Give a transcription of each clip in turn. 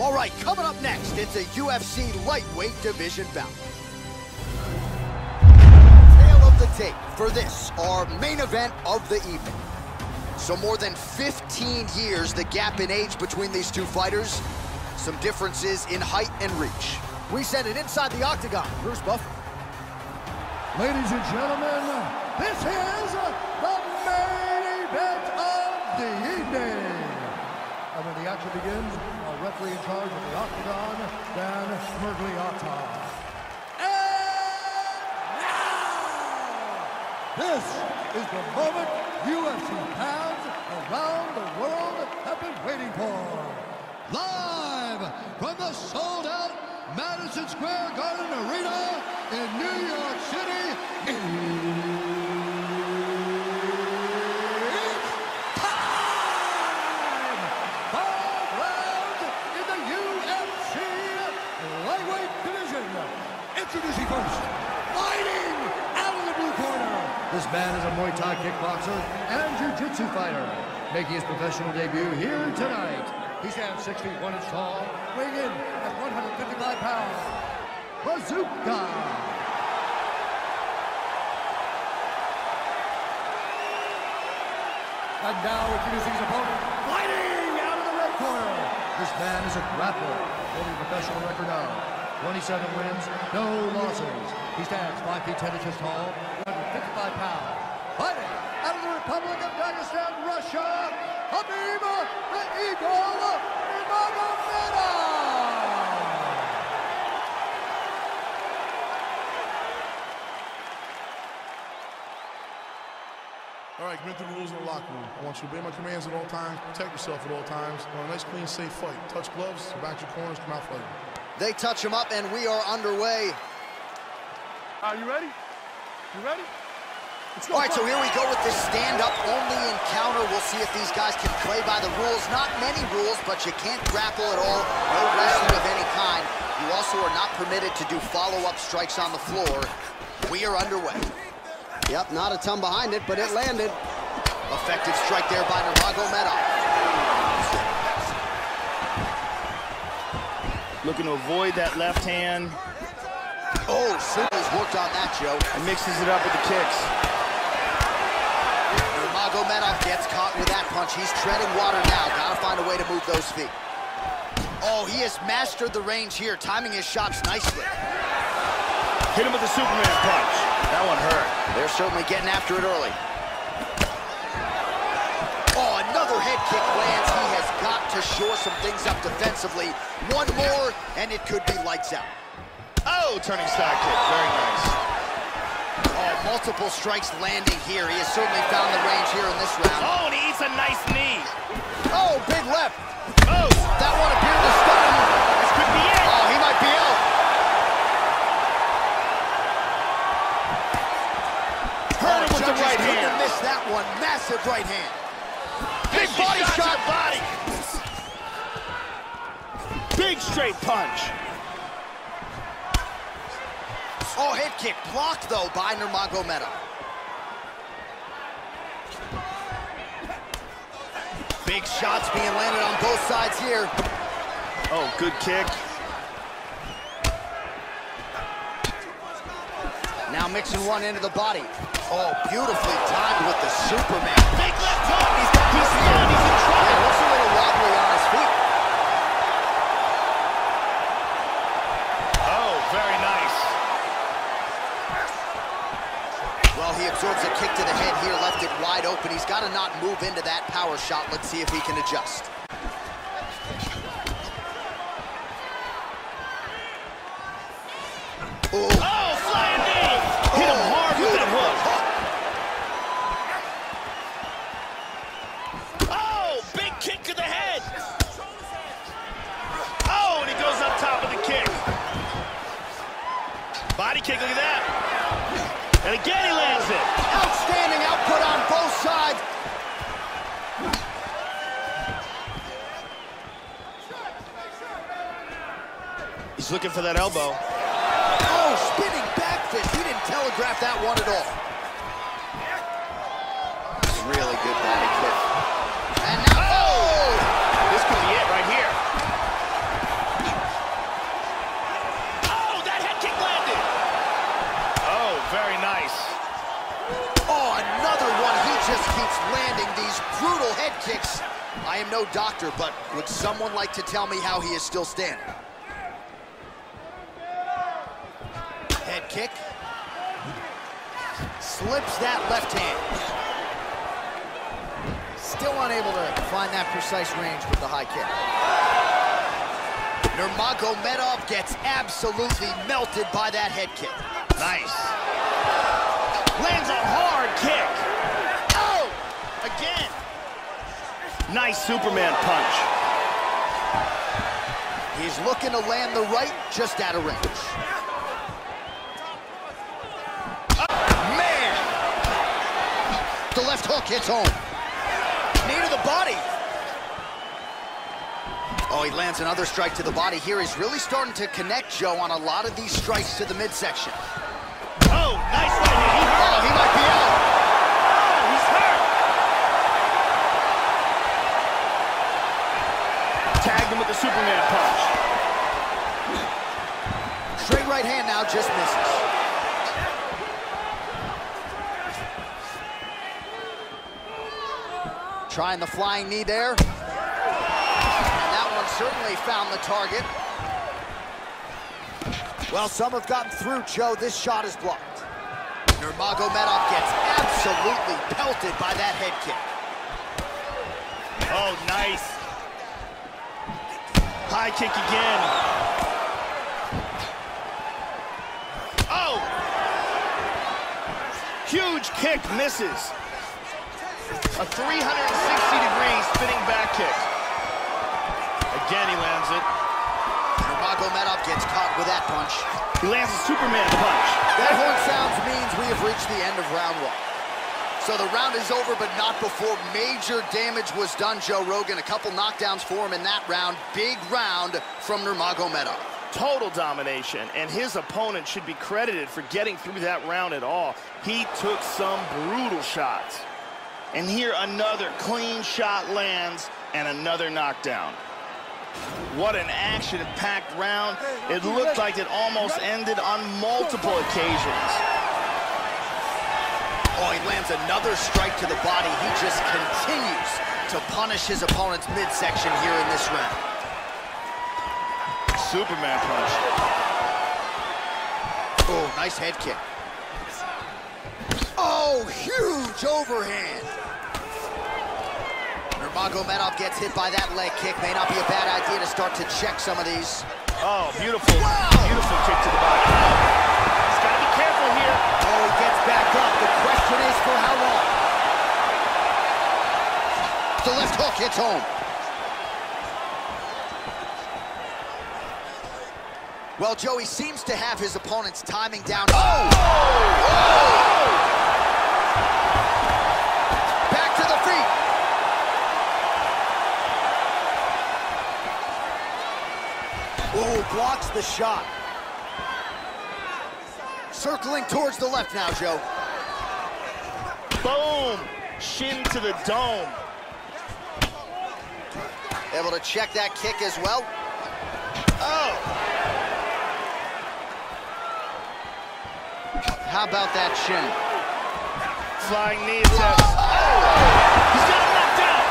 All right, coming up next, it's a UFC lightweight division bout. Tale of the tape for this, our main event of the evening. So more than 15 years, the gap in age between these two fighters. Some differences in height and reach. We send it inside the octagon. Bruce Buffer. Ladies and gentlemen, this is the main event of the evening. And when the action begins, referee in charge of the octagon, Dan Miragliotta. And now, this is the moment UFC fans around the world have been waiting for. Live from the sold-out Madison Square Garden Arena in New York City. It's time! Five rounds in the UFC lightweight division. Introducing first, fighting out of the blue corner. This man is a Muay Thai kickboxer and jiu-jitsu fighter, making his professional debut here tonight. He stands 6 feet 1 inch tall, weighing in at 155 pounds. Bazooka. And now introducing his opponent, fighting out of the red corner. This man is a grappler, holding a professional record of 27 wins, no losses. He stands 5 feet 10 inches tall, 155 pounds. Fighting out of the Republic of Dagestan, Russia, Khabib the Eagle Nurmagomedov. All right, commit to the rules in the locker room. I want you to obey my commands at all times, protect yourself at all times. I want a nice, clean, safe fight. Touch gloves, back your corners, come out fighting. They touch him up, and we are underway. Are you ready? You ready? All right, so here we go with this stand-up only encounter. We'll see if these guys can play by the rules. Not many rules, but you can't grapple at all. No wrestling of any kind. You also are not permitted to do follow-up strikes on the floor. We are underway. Yep, not a ton behind it, but it landed. Effective strike there by Nurmagomedov. Looking to avoid that left hand Oh, Simmons worked on that, Joe. and mixes it up with the kicks. Nurmagomedov gets caught with that punch. He's treading water now. Gotta find a way to move those feet. Oh, he has mastered the range here, timing his shots nicely. Hit him with the Superman punch. That one hurt. They're certainly getting after it early. Oh, another head kick lands. He has got to shore some things up defensively. One more, and it could be lights out. Oh, turning side kick. Very nice. Multiple strikes landing here. He has certainly found the range here in this round. Oh, and he eats a nice knee. Oh, big left. Oh, That one appeared to stun him. this could be it. Oh, he might be out. Hurt him with the right hand. Miss that one. Massive right hand. Big body shot. shot. Body. Big straight punch. Oh, head kick blocked, though, by Nurmagomedov. Big shots being landed on both sides here. Oh, good kick. Now mixing one into the body. Oh, beautifully timed with the Superman. Big left hook. He's got he's down. He's in trouble. Yeah, looks a little wobbly on his feet. Oh, very nice. Well, he absorbs a kick to the head here, left it wide open. He's got to not move into that power shot. Let's see if he can adjust. Oh, Oh, flying knee. Hit him oh, hard with that hook. Oh, big kick to the head. Oh, and he goes up top with the kick. Body kick, look at that. And again He's looking for that elbow. Oh, spinning back fist. He didn't telegraph that one at all. Really good body kick. And now, oh! oh! This could be it right here. Oh, that head kick landed. Oh, very nice. Oh, another one. He just keeps landing these brutal head kicks. I am no doctor, but would someone like to tell me how he is still standing? Slips that left hand. Still unable to find that precise range with the high kick. Nurmagomedov gets absolutely melted by that head kick. Nice. Lands a hard kick. Oh! Again. Nice Superman punch. He's looking to land the right, just out of range. Man! The left hook hits home. Knee to the body. Oh, he lands another strike to the body here. He's really starting to connect, Joe, on a lot of these strikes to the midsection. Oh, nice right hand. He hurt. Oh, he might be out. Oh, he's hurt. Tagged him with the Superman punch. Straight right hand now, just misses. Trying the flying knee there. And that one certainly found the target. Well, some have gotten through, Joe. This shot is blocked. Nurmagomedov gets absolutely pelted by that head kick. Oh, nice. High kick again. Oh! Huge kick misses. A 360 degree spinning back kick. Again, he lands it. Nurmagomedov gets caught with that punch. He lands a Superman punch. That horn sounds means we have reached the end of round one. So the round is over, but not before major damage was done, Joe Rogan. A couple knockdowns for him in that round. Big round from Nurmagomedov. Total domination, and his opponent should be credited for getting through that round at all. He took some brutal shots. And here another clean shot lands and another knockdown. What an action-packed round. It looked like it almost ended on multiple occasions. Oh, he lands another strike to the body. He just continues to punish his opponent's midsection here in this round. Superman punch. Oh, nice head kick. Oh, huge overhand. Nurmagomedov gets hit by that leg kick. May not be a bad idea to start to check some of these. Oh, beautiful, Wow. beautiful kick to the body. He's got to be careful here. Oh, he gets back up. The question is for how long? The left hook hits home. Well, Joey seems to have his opponent's timing down. Oh! Back to the feet. Oh, blocks the shot. Circling towards the left now, Joe. Boom! Shin to the dome. Able to check that kick as well. Oh! How about that shin? Flying knee attempt. Oh! He's got him knocked out.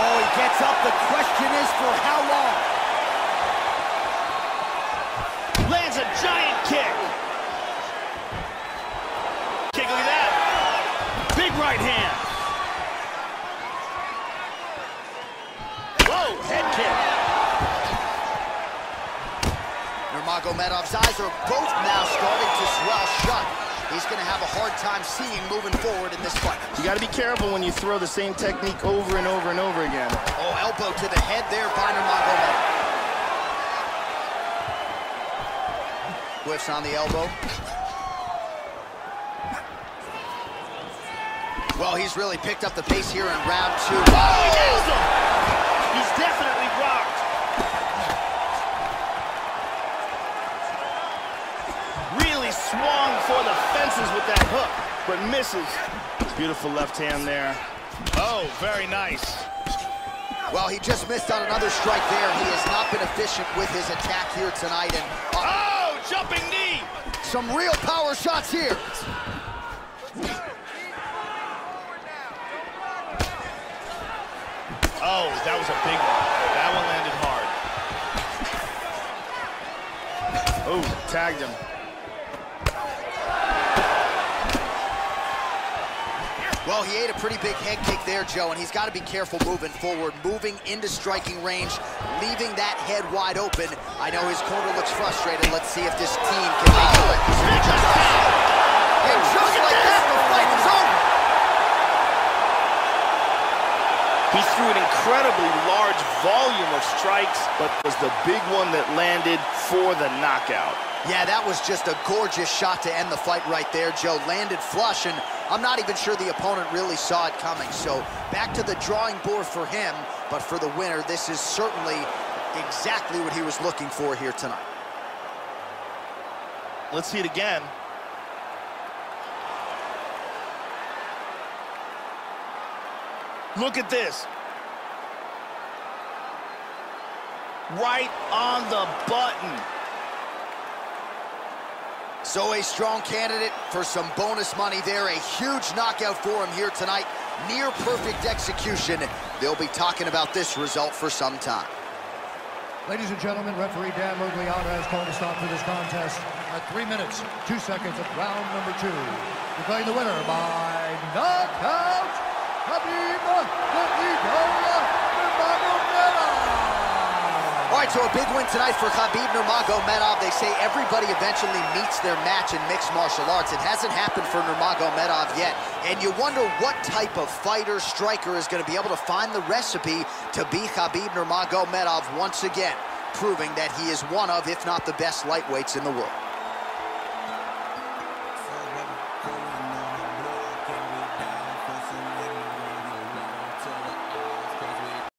Oh, he gets up. The question is for how long? Lands a giant kick. Kick, look at that. Big right hand. Whoa, head kick. Nurmagomedov's eyes are both now starting to swell shut. He's going to have a hard time seeing moving forward in this fight. You got to be careful when you throw the same technique over and over and over again. Oh, elbow to the head there by Nurmagomedov. Whiffs on the elbow. Well, he's really picked up the pace here in round two. Oh, he nails him. He's definitely rocked. Really swung for the fences with that hook, but misses. Beautiful left hand there. Oh, very nice. Well, he just missed on another strike there. He has not been efficient with his attack here tonight. And Oh, jumping knee. some real power shots here. Oh, that was a big one. That one landed hard. Oh, tagged him. Well, he ate a pretty big head kick there, Joe, and he's got to be careful moving forward, moving into striking range, leaving that head wide open. I know his corner looks frustrated. Let's see if this team can make it let just And just like that, the fight is over. He threw an incredibly large volume of strikes, but was the big one that landed for the knockout. Yeah, that was just a gorgeous shot to end the fight right there, Joe. Landed flush, and I'm not even sure the opponent really saw it coming. So back to the drawing board for him, but for the winner, this is certainly exactly what he was looking for here tonight. Let's see it again. Look at this. Right on the button. So a strong candidate for some bonus money there. A huge knockout for him here tonight. Near perfect execution. They'll be talking about this result for some time. Ladies and gentlemen, referee Dan Miragliotta has called a stop to this contest at 3 minutes, 2 seconds of round number 2. Declaring the winner by knockout, Khabib All right, so a big win tonight for Khabib Nurmagomedov. They say everybody eventually meets their match in mixed martial arts. It hasn't happened for Nurmagomedov yet, and you wonder what type of fighter, striker is going to be able to find the recipe to beat Khabib Nurmagomedov once again, proving that he is one of, if not the best lightweights in the world.